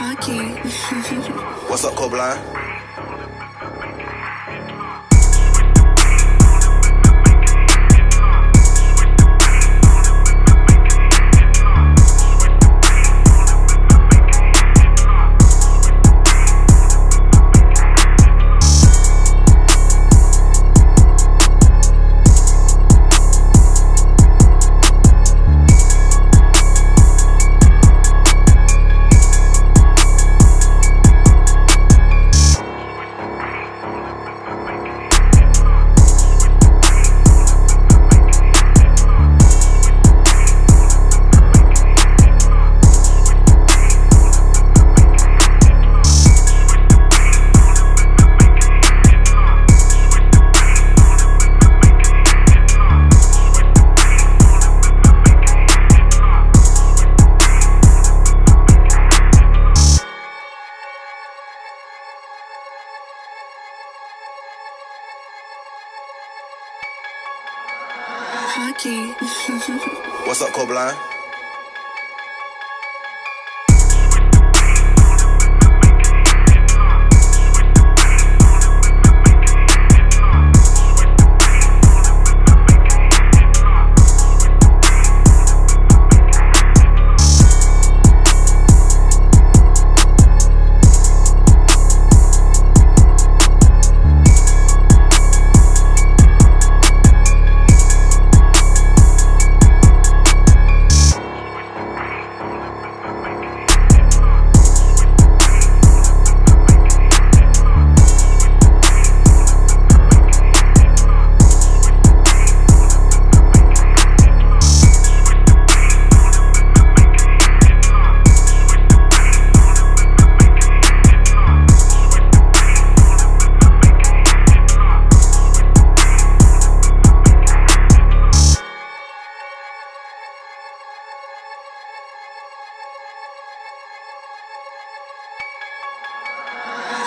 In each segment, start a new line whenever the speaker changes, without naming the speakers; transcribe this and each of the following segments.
What's up, Cobaline?
Hockey.
What's up, Cobaline?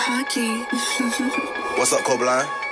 Hockey.
What's up, Cobaline?